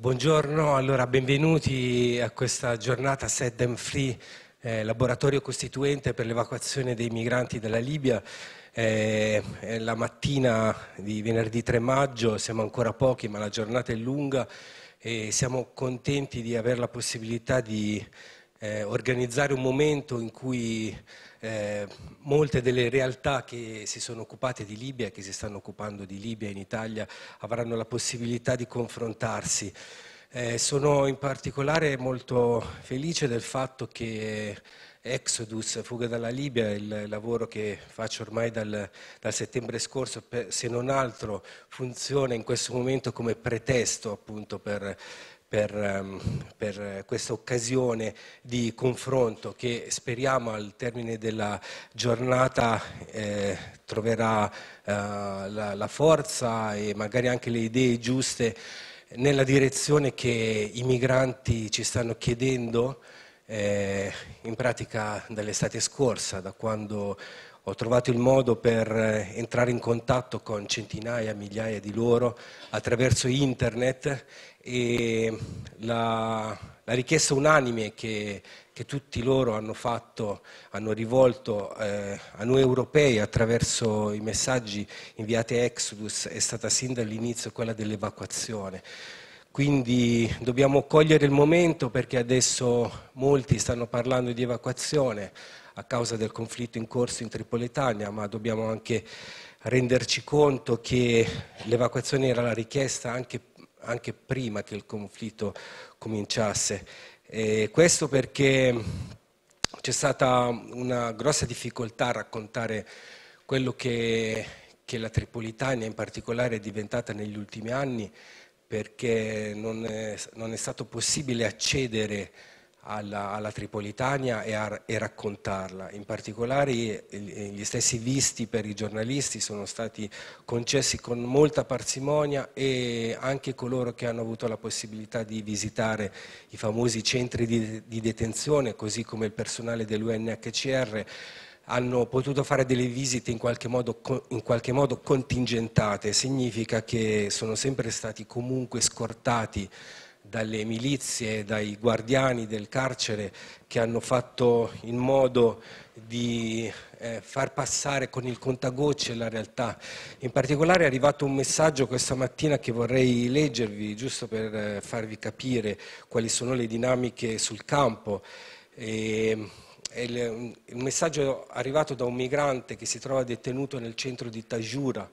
Buongiorno, allora benvenuti a questa giornata Set Them Free, eh, laboratorio costituente per l'evacuazione dei migranti dalla Libia. Eh, è la mattina di venerdì 3 maggio, siamo ancora pochi ma la giornata è lunga e siamo contenti di avere la possibilità di eh, organizzare un momento in cui eh, molte delle realtà che si sono occupate di Libia e che si stanno occupando di Libia in Italia avranno la possibilità di confrontarsi. Eh, sono in particolare molto felice del fatto che Exodus, Fuga dalla Libia, il lavoro che faccio ormai dal, dal settembre scorso, se non altro funziona in questo momento come pretesto appunto per per, ehm, per questa occasione di confronto che speriamo al termine della giornata eh, troverà eh, la, la forza e magari anche le idee giuste nella direzione che i migranti ci stanno chiedendo eh, in pratica dall'estate scorsa, da quando ho trovato il modo per eh, entrare in contatto con centinaia, migliaia di loro attraverso internet e la, la richiesta unanime che, che, tutti loro hanno fatto, hanno rivolto eh, a noi europei attraverso i messaggi inviati a Exodus è stata sin dall'inizio quella dell'evacuazione. Quindi dobbiamo cogliere il momento perché adesso molti stanno parlando di evacuazione, a causa del conflitto in corso in Tripolitania, ma dobbiamo anche renderci conto che l'evacuazione era la richiesta anche, anche prima che il conflitto cominciasse. E questo perché c'è stata una grossa difficoltà a raccontare quello che, che la Tripolitania in particolare è diventata negli ultimi anni perché non è, non è stato possibile accedere alla, alla Tripolitania e, a, e, raccontarla. In particolare gli stessi visti per i giornalisti sono stati concessi con molta parsimonia e anche coloro che hanno avuto la possibilità di visitare i famosi centri di, di detenzione, così come il personale dell'UNHCR, hanno potuto fare delle visite in qualche, modo, in qualche modo contingentate, significa che sono sempre stati comunque scortati dalle milizie, dai guardiani del carcere che hanno fatto in modo di eh, far passare con il contagocce la realtà. In particolare è arrivato un messaggio questa mattina che vorrei leggervi, giusto per eh, farvi capire quali sono le dinamiche sul campo. E, il, il messaggio arrivato da un migrante che si trova detenuto nel centro di Tajura,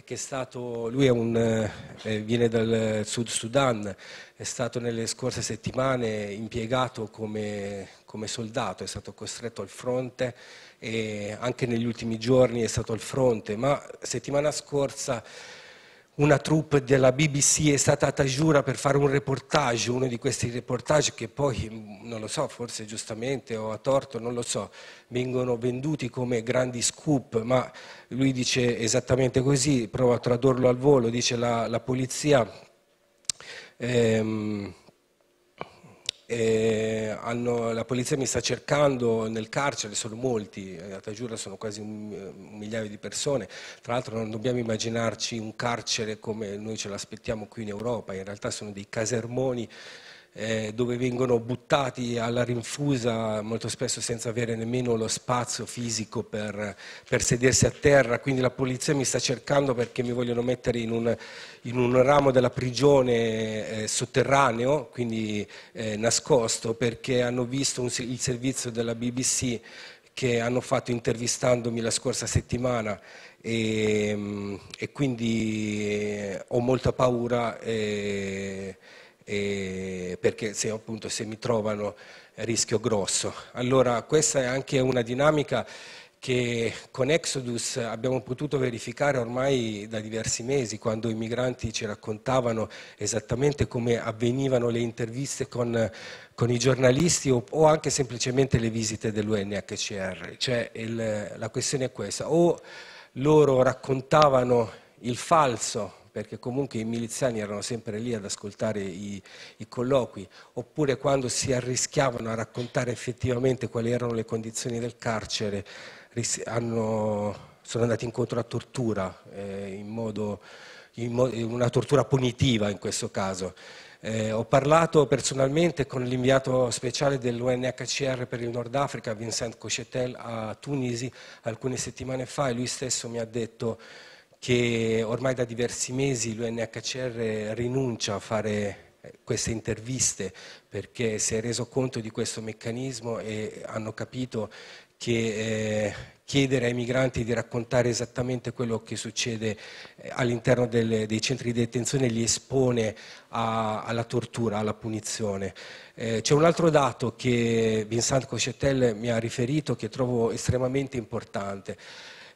e che è stato, lui è un, eh, viene dal Sud Sudan, è stato nelle scorse settimane impiegato come, come, soldato, è stato costretto al fronte e anche negli ultimi giorni è stato al fronte, ma settimana scorsa una troupe della BBC è stata a Tajura per fare un reportage, uno di questi reportage che poi, non lo so, forse giustamente o a torto, non lo so, vengono venduti come grandi scoop, ma lui dice esattamente così, provo a tradurlo al volo, dice la, la polizia ehm, hanno, la polizia mi sta cercando nel carcere, sono molti, a Tajura sono quasi un, un, migliaio di persone, tra l'altro non dobbiamo immaginarci un carcere come noi ce l'aspettiamo qui in Europa, in realtà sono dei casermoni eh, dove vengono buttati alla rinfusa molto spesso senza avere nemmeno lo spazio fisico per, per sedersi a terra, quindi la polizia mi sta cercando perché mi vogliono mettere in un, in un ramo della prigione eh, sotterraneo, quindi eh, nascosto, perché hanno visto un, il servizio della BBC che hanno fatto intervistandomi la scorsa settimana e, e quindi eh, ho molta paura. E, eh, perché se, appunto, se mi trovano rischio grosso. Allora questa è anche una dinamica che con Exodus abbiamo potuto verificare ormai da diversi mesi, quando i migranti ci raccontavano esattamente come avvenivano le interviste con, con i giornalisti o, o, anche semplicemente le visite dell'UNHCR. Cioè il, la questione è questa, o loro raccontavano il falso perché comunque i miliziani erano sempre lì ad ascoltare i, i, colloqui, oppure quando si arrischiavano a raccontare effettivamente quali erano le condizioni del carcere, hanno, sono andati incontro a tortura, eh, in modo, in mo- una tortura punitiva in questo caso. Eh, ho parlato personalmente con l'inviato speciale dell'UNHCR per il Nord Africa, Vincent Cochetel, a Tunisi alcune settimane fa e lui stesso mi ha detto che ormai da diversi mesi l'UNHCR rinuncia a fare eh, queste interviste perché si è reso conto di questo meccanismo e hanno capito che eh, chiedere ai migranti di raccontare esattamente quello che succede eh, all'interno dei centri di detenzione li espone a, alla tortura, alla punizione. Eh, c'è un altro dato che Vincent Cochetel mi ha riferito che trovo estremamente importante.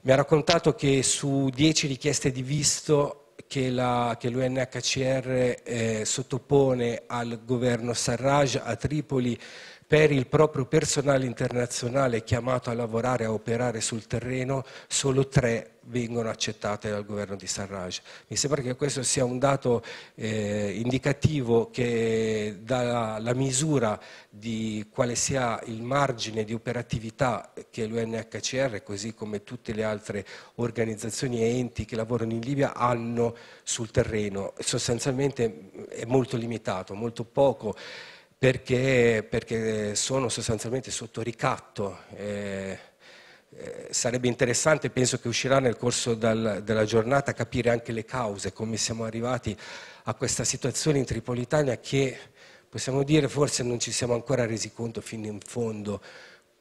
Mi ha raccontato che su dieci richieste di visto che, la, che l'UNHCR eh, sottopone al governo Sarraj a Tripoli per il proprio personale internazionale chiamato a lavorare, a operare sul terreno, solo tre vengono accettate dal governo di Sarraj. Mi sembra che questo sia un dato eh, indicativo che dà la misura di quale sia il margine di operatività che l'UNHCR, così come tutte le altre organizzazioni e enti che lavorano in Libia, hanno sul terreno. Sostanzialmente è molto limitato, molto poco perché, perché sono sostanzialmente sotto ricatto. Eh, eh, sarebbe interessante, penso che uscirà nel corso dal, della giornata, capire anche le cause, come siamo arrivati a questa situazione in Tripolitania che possiamo dire forse non ci siamo ancora resi conto fino in fondo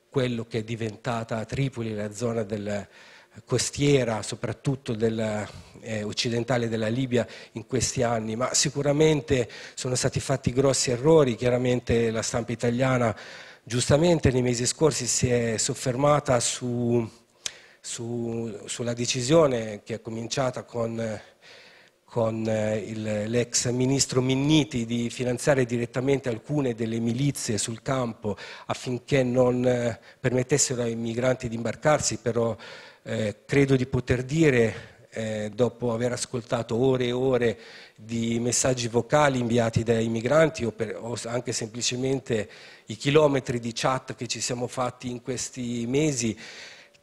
quello che è diventata Tripoli, la zona del, costiera, soprattutto del, eh, occidentale della Libia in questi anni, ma sicuramente sono stati fatti grossi errori, chiaramente la stampa italiana giustamente nei mesi scorsi si è soffermata su, su, sulla decisione che è cominciata con, con eh, l'ex ministro Minniti di finanziare direttamente alcune delle milizie sul campo affinché non eh, permettessero ai migranti di imbarcarsi, però eh, credo di poter dire, eh, dopo aver ascoltato ore e ore di messaggi vocali inviati dai migranti o, per, o, anche semplicemente i chilometri di chat che ci siamo fatti in questi mesi,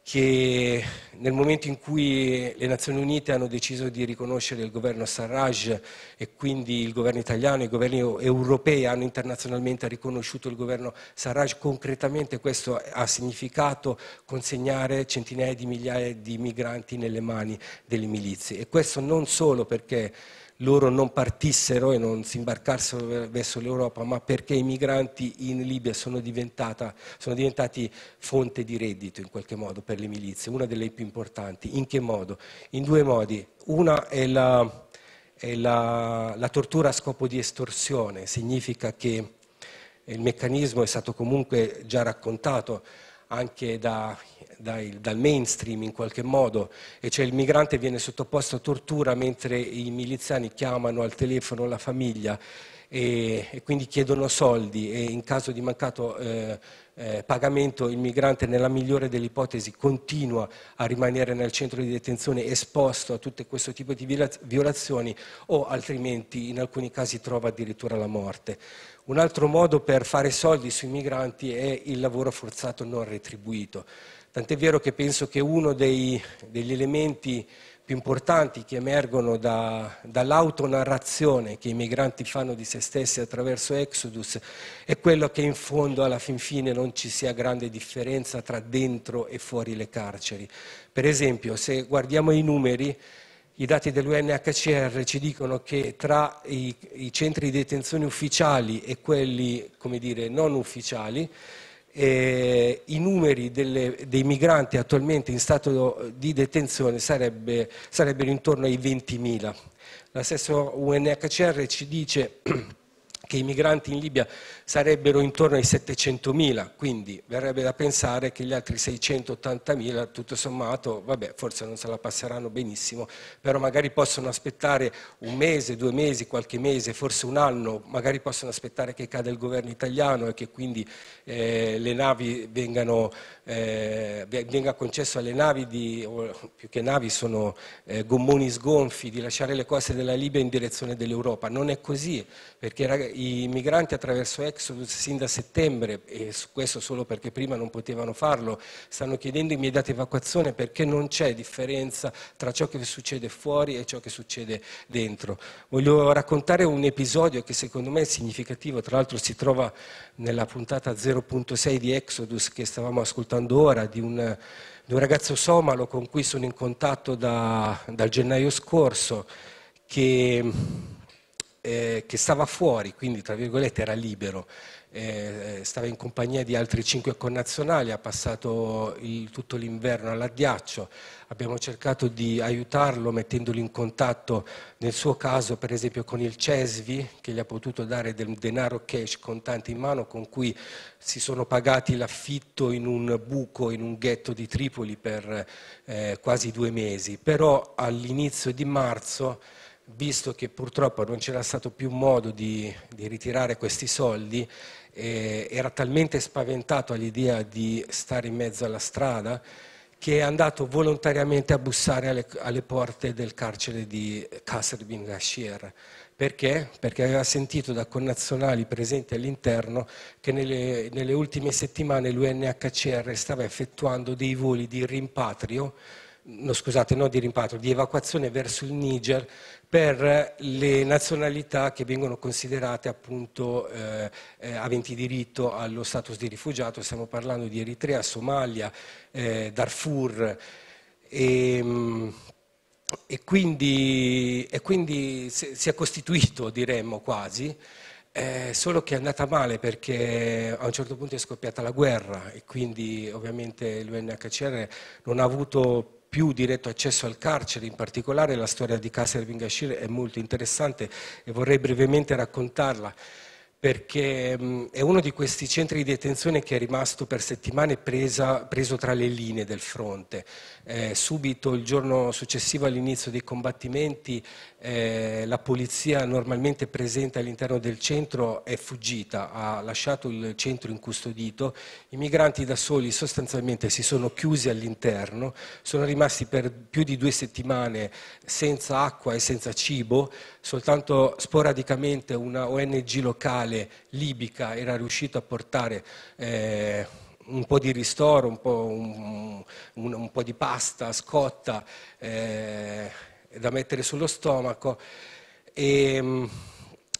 che nel momento in cui le Nazioni Unite hanno deciso di riconoscere il governo Sarraj e quindi il governo italiano i governi europei hanno internazionalmente riconosciuto il governo Sarraj, concretamente questo ha significato consegnare centinaia di migliaia di migranti nelle mani delle milizie. E questo non solo perché loro non partissero e non si imbarcassero verso l'Europa, ma perché i migranti in Libia sono, sono, diventati fonte di reddito in qualche modo per le milizie, una delle più importanti. In che modo? In due modi. Una è la, è la, la tortura a scopo di estorsione, significa che il meccanismo è stato comunque già raccontato anche da, dai, dal mainstream in qualche modo, e cioè il migrante viene sottoposto a tortura mentre i miliziani chiamano al telefono la famiglia e, e quindi chiedono soldi e in caso di mancato eh, eh, pagamento il migrante nella migliore delle ipotesi continua a rimanere nel centro di detenzione esposto a tutto questo tipo di violazioni o altrimenti in alcuni casi trova addirittura la morte. Un altro modo per fare soldi sui migranti è il lavoro forzato non retribuito. Tant'è vero che penso che uno dei, degli elementi più importanti che emergono da, dall'autonarrazione che i migranti fanno di se stessi attraverso Exodus è quello che in fondo alla fin fine non ci sia grande differenza tra dentro e fuori le carceri. Per esempio, se guardiamo i numeri, i dati dell'UNHCR ci dicono che tra i, i centri di detenzione ufficiali e quelli, come dire, non ufficiali, eh, i numeri delle, dei migranti attualmente in stato di detenzione sarebbe, sarebbero intorno ai 20.000. La stessa UNHCR ci dice che i migranti in Libia sarebbero intorno ai 700.000, quindi verrebbe da pensare che gli altri 680.000, tutto sommato, vabbè, forse non se la passeranno benissimo, però magari possono aspettare un mese, due mesi, qualche mese, forse un anno, magari possono aspettare che cada il governo italiano e che quindi eh, le navi vengano, eh, venga concesso alle navi, di, più che navi sono eh, gommoni sgonfi, di lasciare le coste della Libia in direzione dell'Europa. Non è così, perché i migranti attraverso Exodus sin da settembre, e questo solo perché prima non potevano farlo, stanno chiedendo immediata evacuazione perché non c'è differenza tra ciò che succede fuori e ciò che succede dentro. Voglio raccontare un episodio che secondo me è significativo, tra l'altro si trova nella puntata 0.6 di Exodus che stavamo ascoltando ora, di un, di un ragazzo somalo con cui sono in contatto da, dal gennaio scorso, che eh, che stava fuori, quindi tra virgolette era libero, eh, stava in compagnia di altri cinque connazionali, ha passato il, tutto l'inverno all'addiaccio, abbiamo cercato di aiutarlo mettendolo in contatto nel suo caso per esempio con il CESVI che gli ha potuto dare del denaro cash contanti in mano con cui si sono pagati l'affitto in un buco, in un ghetto di Tripoli per eh, quasi due mesi, però all'inizio di marzo visto che purtroppo non c'era stato più modo di, di ritirare questi soldi, eh, era talmente spaventato all'idea di stare in mezzo alla strada che è andato volontariamente a bussare alle, alle porte del carcere di Qasr bin Gashir. Perché? Perché aveva sentito da connazionali presenti all'interno che nelle, nelle ultime settimane l'UNHCR stava effettuando dei voli di rimpatrio no, scusate, non di rimpatrio, di evacuazione verso il Niger per le nazionalità che vengono considerate appunto eh, eh, aventi diritto allo status di rifugiato, stiamo parlando di Eritrea, Somalia, eh, Darfur. E, e, quindi, e, quindi, si è costituito, diremmo quasi, eh, solo che è andata male perché a un certo punto è scoppiata la guerra e quindi ovviamente l'UNHCR non ha avuto più diretto accesso al carcere, in particolare la storia di Kasser Bingashir è molto interessante e vorrei brevemente raccontarla perché mh, è uno di questi centri di detenzione che è rimasto per settimane presa, preso tra le linee del fronte. Eh, subito il giorno successivo all'inizio dei combattimenti eh, la polizia normalmente presente all'interno del centro è fuggita, ha lasciato il centro incustodito, i migranti da soli sostanzialmente si sono chiusi all'interno, sono rimasti per più di due settimane senza acqua e senza cibo, soltanto sporadicamente una ONG locale libica era riuscita a portare eh, un po' di ristoro, un po', un, un, un po di pasta scotta eh, da mettere sullo stomaco. E,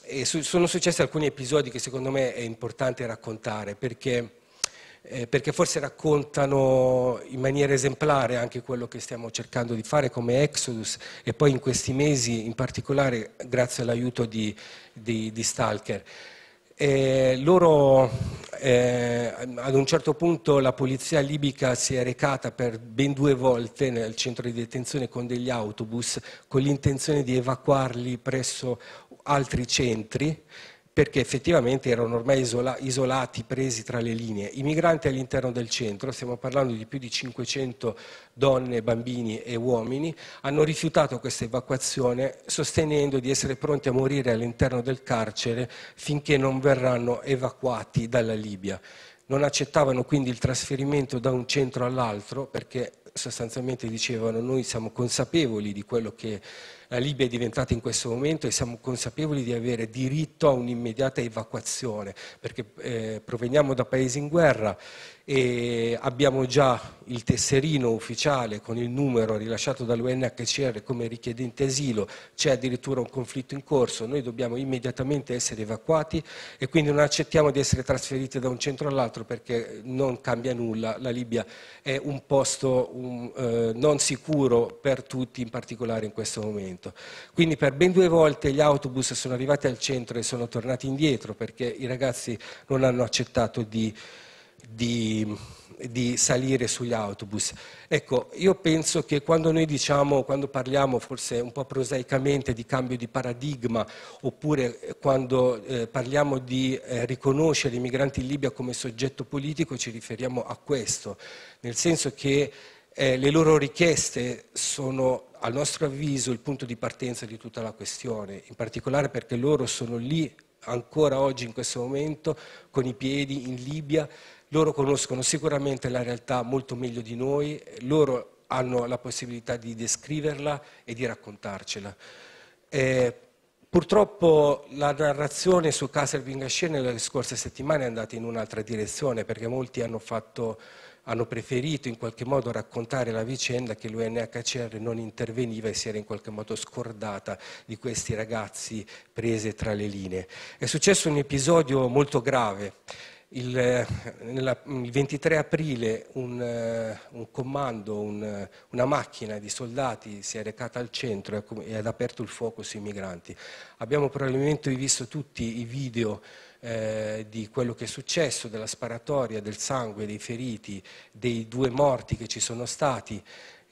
e su, sono successi alcuni episodi che secondo me è importante raccontare perché eh, perché forse raccontano in maniera esemplare anche quello che stiamo cercando di fare come Exodus e poi in questi mesi in particolare grazie all'aiuto di, di, di Stalker. Eh, loro, eh, ad un certo punto la polizia libica si è recata per ben due volte nel centro di detenzione con degli autobus con l'intenzione di evacuarli presso altri centri perché effettivamente erano ormai isola, isolati, presi tra le linee. I migranti all'interno del centro, stiamo parlando di più di 500 donne, bambini e uomini, hanno rifiutato questa evacuazione sostenendo di essere pronti a morire all'interno del carcere finché non verranno evacuati dalla Libia. Non accettavano quindi il trasferimento da un centro all'altro perché sostanzialmente dicevano noi siamo consapevoli di quello che la Libia è diventata in questo momento e siamo consapevoli di avere diritto a un'immediata evacuazione, perché eh, proveniamo da paesi in guerra e abbiamo già il tesserino ufficiale con il numero rilasciato dall'UNHCR come richiedente asilo, c'è addirittura un conflitto in corso, noi dobbiamo immediatamente essere evacuati e quindi non accettiamo di essere trasferiti da un centro all'altro perché non cambia nulla, la Libia è un posto un, eh, non sicuro per tutti, in particolare in questo momento momento. Quindi per ben due volte gli autobus sono arrivati al centro e sono tornati indietro perché i ragazzi non hanno accettato di, di, di salire sugli autobus. Ecco, io penso che quando noi diciamo, quando parliamo forse un po' prosaicamente di cambio di paradigma, oppure quando eh, parliamo di eh, riconoscere i migranti in Libia come soggetto politico, ci riferiamo a questo, nel senso che eh, le loro richieste sono a nostro avviso il punto di partenza di tutta la questione, in particolare perché loro sono lì ancora oggi in questo momento con i piedi in Libia, loro conoscono sicuramente la realtà molto meglio di noi, loro hanno la possibilità di descriverla e di raccontarcela. Eh, Purtroppo la narrazione su Casel Vingasce nelle scorse settimane è andata in un'altra direzione perché molti hanno, fatto, hanno, preferito in qualche modo raccontare la vicenda che l'UNHCR non interveniva e si era in qualche modo scordata di questi ragazzi presi tra le linee. È successo un episodio molto grave. Il, nella, il 23 aprile un, uh, un comando, un, una macchina di soldati si è recata al centro e ha aperto il fuoco sui migranti. Abbiamo probabilmente visto tutti i video eh, di quello che è successo, della sparatoria, del sangue, dei feriti, dei due morti che ci sono stati.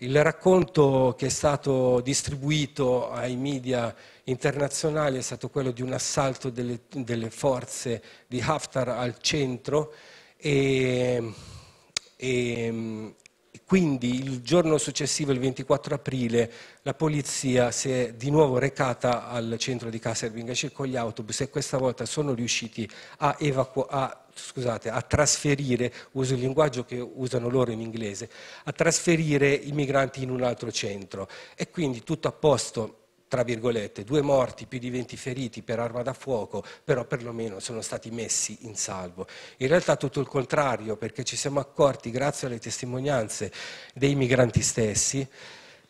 Il racconto che è stato distribuito ai media internazionali è stato quello di un assalto delle, delle forze di Haftar al centro e, e, quindi il giorno successivo, il 24 aprile, la polizia si è di nuovo recata al centro di Kasservingaci con gli autobus e questa volta sono riusciti a, a scusate, a trasferire, uso il linguaggio che usano loro in inglese, a trasferire i migranti in un altro centro. E quindi tutto a posto, tra virgolette, due morti, più di 20 feriti per arma da fuoco, però perlomeno sono stati messi in salvo. In realtà tutto il contrario, perché ci siamo accorti, grazie alle testimonianze dei migranti stessi,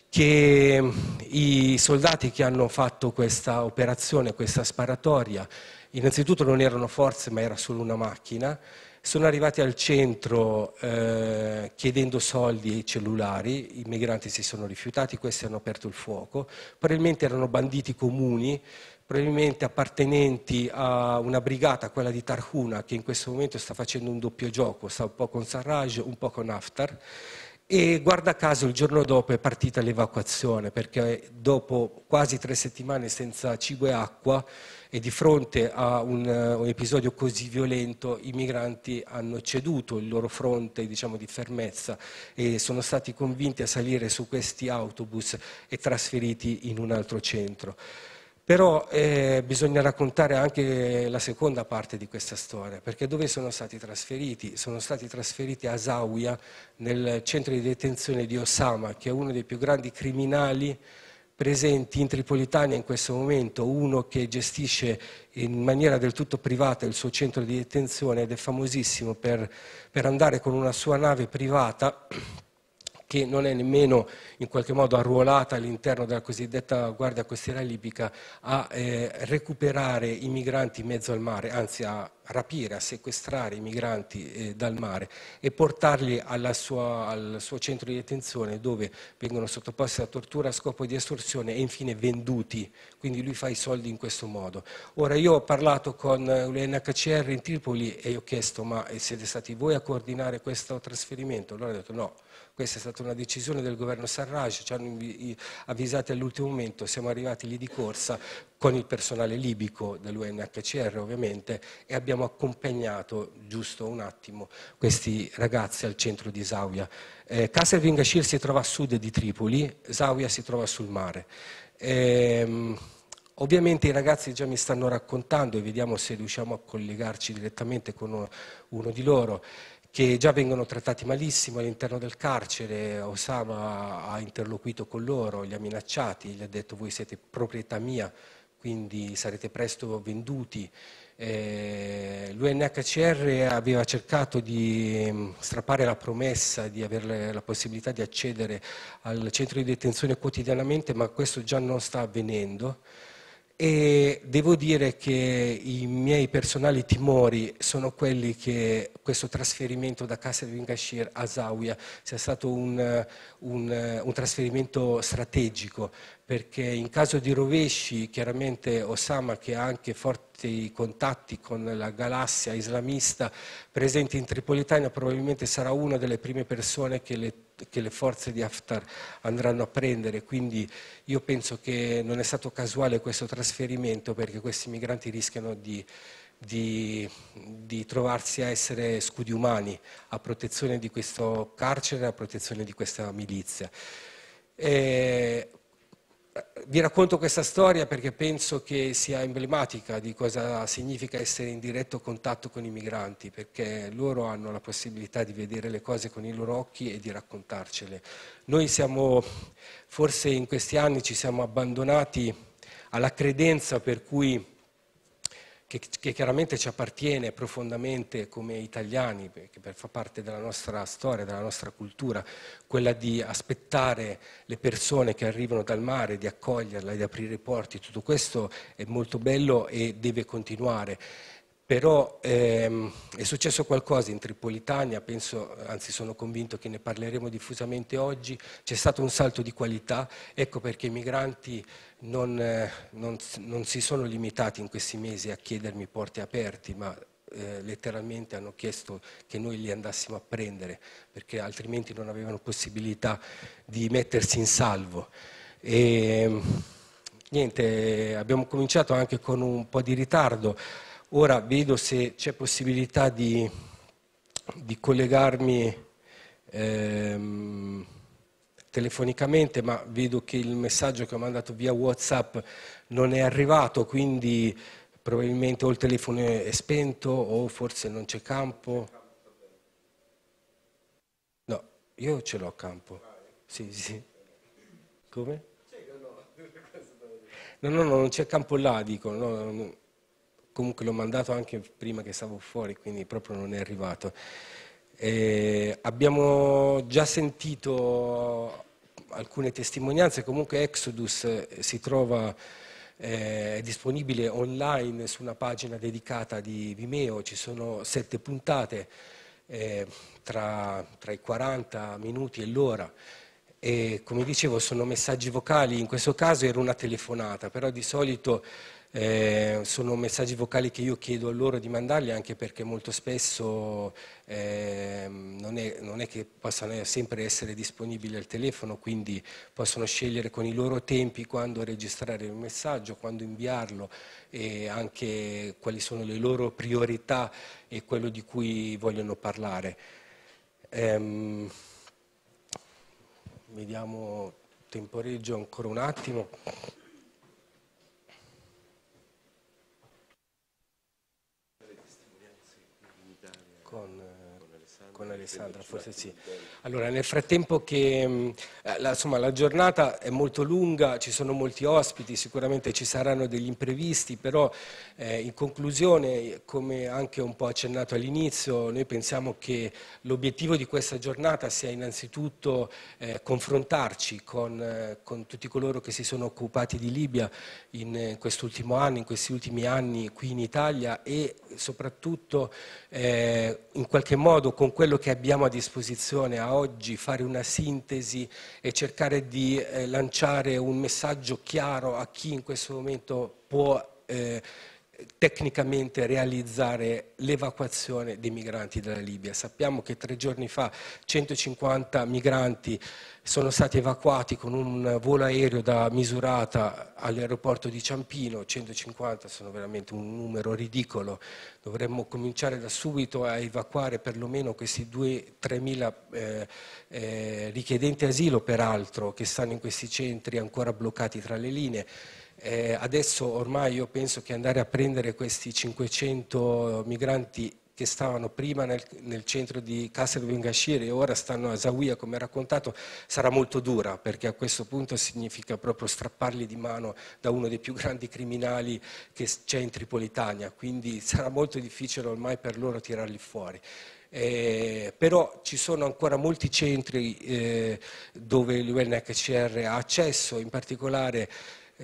che i soldati che hanno fatto questa operazione, questa sparatoria, Innanzitutto non erano forze, ma era solo una macchina. Sono arrivati al centro eh, chiedendo soldi e cellulari, i migranti si sono rifiutati, questi hanno aperto il fuoco. Probabilmente erano banditi comuni, probabilmente appartenenti a una brigata, quella di Tarhuna, che in questo momento sta facendo un doppio gioco, sta un po' con Sarraj, un po' con Haftar. E guarda caso il giorno dopo è partita l'evacuazione, perché dopo quasi tre settimane senza cibo e acqua, e di fronte a un, un, episodio così violento i migranti hanno ceduto il loro fronte diciamo, di fermezza e sono stati convinti a salire su questi autobus e trasferiti in un altro centro. Però eh, bisogna raccontare anche la seconda parte di questa storia, perché dove sono stati trasferiti? Sono stati trasferiti a Zawiya, nel centro di detenzione di Osama, che è uno dei più grandi criminali presenti in Tripolitania in questo momento, uno che gestisce in maniera del tutto privata il suo centro di detenzione ed è famosissimo per, per andare con una sua nave privata che non è nemmeno in qualche modo arruolata all'interno della cosiddetta Guardia Costiera Libica, a eh, recuperare i migranti in mezzo al mare, anzi a rapire, a sequestrare i migranti eh, dal mare e portarli sua, al suo centro di detenzione dove vengono sottoposti a tortura a scopo di estorsione e infine venduti. Quindi lui fa i soldi in questo modo. Ora io ho parlato con l'UNHCR in Tripoli e ho chiesto ma siete stati voi a coordinare questo trasferimento? Loro hanno detto no questa è stata una decisione del governo Sarraj, ci hanno avvisati all'ultimo momento, siamo arrivati lì di corsa con il personale libico dell'UNHCR ovviamente e abbiamo accompagnato, giusto un attimo, questi ragazzi al centro di Zawiya. Eh, Kasser Vingashir si trova a sud di Tripoli, Zawiya si trova sul mare. Eh, Ovviamente i ragazzi già mi stanno raccontando e vediamo se riusciamo a collegarci direttamente con uno, uno di loro che già vengono trattati malissimo all'interno del carcere. Osama ha interloquito con loro, li ha minacciati, gli ha detto voi siete proprietà mia, quindi sarete presto venduti. Eh, L'UNHCR aveva cercato di mm, strappare la promessa di avere la possibilità di accedere al centro di detenzione quotidianamente, ma questo già non sta avvenendo e devo dire che i miei personali timori sono quelli che questo trasferimento da Casa di Vingashir a Zawiya sia stato un, un, un, trasferimento strategico, perché in caso di rovesci chiaramente Osama che ha anche forti contatti con la galassia islamista presente in Tripolitania probabilmente sarà una delle prime persone che le che le forze di Haftar andranno a prendere, quindi io penso che non è stato casuale questo trasferimento perché questi migranti rischiano di, di, di trovarsi a essere scudi umani a protezione di questo carcere, a protezione di questa milizia. E vi racconto questa storia perché penso che sia emblematica di cosa significa essere in diretto contatto con i migranti, perché loro hanno la possibilità di vedere le cose con i loro occhi e di raccontarcele. Noi siamo, forse in questi anni ci siamo abbandonati alla credenza per cui che, che, chiaramente ci appartiene profondamente come italiani, perché fa parte della nostra storia, della nostra cultura, quella di aspettare le persone che arrivano dal mare, di accoglierle, di aprire i porti, tutto questo è molto bello e deve continuare però ehm, è successo qualcosa in Tripolitania, penso, anzi sono convinto che ne parleremo diffusamente oggi, c'è stato un salto di qualità, ecco perché i migranti non, eh, non, non si sono limitati in questi mesi a chiedermi porti aperti, ma eh, letteralmente hanno chiesto che noi li andassimo a prendere, perché altrimenti non avevano possibilità di mettersi in salvo. E, niente, abbiamo cominciato anche con un po' di ritardo, Ora vedo se c'è possibilità di, di collegarmi ehm, telefonicamente, ma vedo che il messaggio che ho mandato via Whatsapp non è arrivato, quindi probabilmente o il telefono è spento o forse non c'è campo. No, io ce l'ho campo. Sì, sì. Come? No, no, no, non c'è campo là, dico. No, no comunque l'ho mandato anche prima che stavo fuori, quindi proprio non è arrivato. Eh, abbiamo già sentito alcune testimonianze, comunque Exodus eh, si trova eh, è disponibile online su una pagina dedicata di Vimeo, ci sono sette puntate eh, tra, tra, i 40 minuti e l'ora e come dicevo sono messaggi vocali, in questo caso era una telefonata, però di solito eh, sono messaggi vocali che io chiedo a loro di mandarli anche perché molto spesso eh, non, è, non, è, che possano sempre essere disponibili al telefono, quindi possono scegliere con i loro tempi quando registrare il messaggio, quando inviarlo e anche quali sono le loro priorità e quello di cui vogliono parlare. Ehm, vediamo, temporeggio ancora un attimo. Con Alessandra, forse sì. Allora, nel frattempo che mm, eh, la, insomma, la giornata è molto lunga, ci sono molti ospiti, sicuramente ci saranno degli imprevisti, però eh, in conclusione, come anche un po' accennato all'inizio, noi pensiamo che l'obiettivo di questa giornata sia innanzitutto eh, confrontarci con, eh, con, tutti coloro che si sono occupati di Libia in, in quest'ultimo anno, in questi ultimi anni qui in Italia e soprattutto eh, in qualche modo con quello che abbiamo a disposizione a oggi fare una sintesi e cercare di eh, lanciare un messaggio chiaro a chi in questo momento può eh, tecnicamente realizzare l'evacuazione dei migranti dalla Libia. Sappiamo che tre giorni fa 150 migranti sono stati evacuati con un volo aereo da Misurata all'aeroporto di Ciampino, 150 sono veramente un numero ridicolo, dovremmo cominciare da subito a evacuare perlomeno questi 2-3 mila eh, eh, richiedenti asilo peraltro che stanno in questi centri ancora bloccati tra le linee. Eh, adesso ormai io penso che andare a prendere questi 500 migranti che stavano prima nel, nel centro di Castel Bengashir e ora stanno a Zawiya, come raccontato, sarà molto dura, perché a questo punto significa proprio strapparli di mano da uno dei più grandi criminali che c'è in Tripolitania, quindi sarà molto difficile ormai per loro tirarli fuori. Eh, però ci sono ancora molti centri eh, dove l'UNHCR ha accesso, in particolare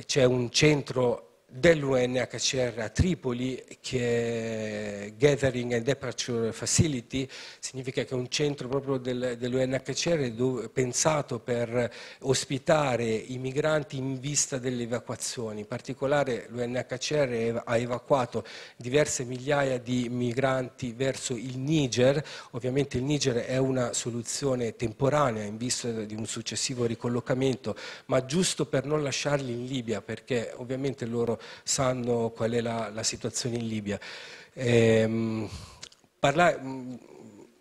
c'è un centro dell'UNHCR a Tripoli che è Gathering and Departure Facility, significa che è un centro proprio del, dell'UNHCR dove, pensato per ospitare i migranti in vista delle evacuazioni. In particolare l'UNHCR ha evacuato diverse migliaia di migranti verso il Niger, ovviamente il Niger è una soluzione temporanea in vista di un successivo ricollocamento, ma giusto per non lasciarli in Libia perché ovviamente loro sanno qual è la, la situazione in Libia. Ehm, parla, mh,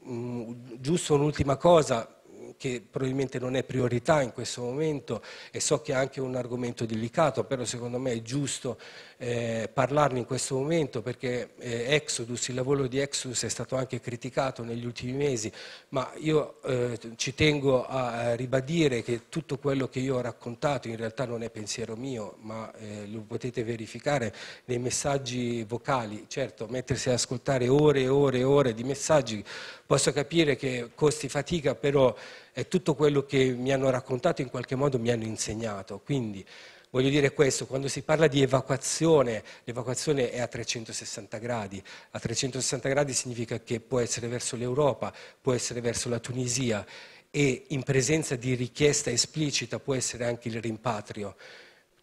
mm, mm, giusto un'ultima cosa, che probabilmente non è priorità in questo momento e so che è anche un argomento delicato, però secondo me è giusto eh, parlarne in questo momento perché eh, Exodus, il lavoro di Exodus è stato anche criticato negli ultimi mesi, ma io eh, ci tengo a ribadire che tutto quello che io ho raccontato in realtà non è pensiero mio, ma eh, lo potete verificare nei messaggi vocali. Certo, mettersi ad ascoltare ore e ore e ore di messaggi, posso capire che costi fatica, però è tutto quello che mi hanno raccontato in qualche modo mi hanno insegnato. Quindi, Voglio dire questo, quando si parla di evacuazione, l'evacuazione è a 360 gradi. A 360 gradi significa che può essere verso l'Europa, può essere verso la Tunisia e in presenza di richiesta esplicita può essere anche il rimpatrio.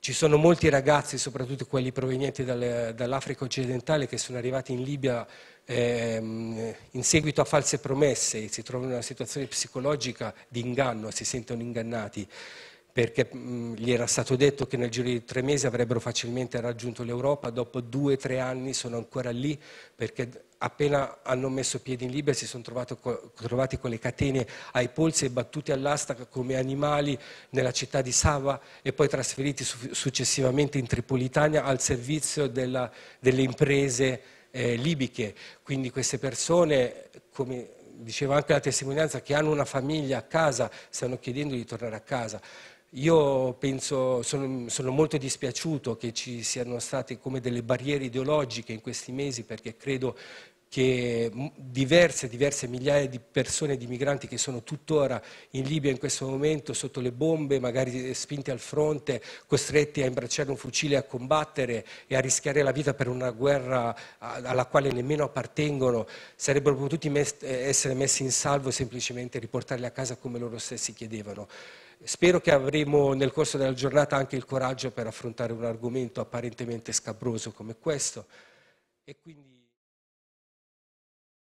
Ci sono molti ragazzi, soprattutto quelli provenienti dall'Africa occidentale, che sono arrivati in Libia ehm, in seguito a false promesse, si trovano in una situazione psicologica di inganno, si sentono ingannati perché mh, gli era stato detto che nel giro di tre mesi avrebbero facilmente raggiunto l'Europa, dopo due o tre anni sono ancora lì perché appena hanno messo piedi in Libia si sono trovato, trovati con le catene ai polsi e battuti all'asta come animali nella città di Sava e poi trasferiti su, successivamente in Tripolitania al servizio della, delle imprese eh, libiche. Quindi queste persone, come diceva anche la testimonianza, che hanno una famiglia a casa, stanno chiedendo di tornare a casa. Io penso, sono, sono, molto dispiaciuto che ci siano state come delle barriere ideologiche in questi mesi perché credo che diverse, diverse migliaia di persone, di migranti che sono tuttora in Libia in questo momento sotto le bombe, magari spinti al fronte, costretti a imbracciare un fucile a combattere e a rischiare la vita per una guerra alla quale nemmeno appartengono, sarebbero potuti essere messi in salvo e semplicemente riportarli a casa come loro stessi chiedevano. Spero che avremo nel corso della giornata anche il coraggio per affrontare un argomento apparentemente scabroso come questo.